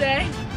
day.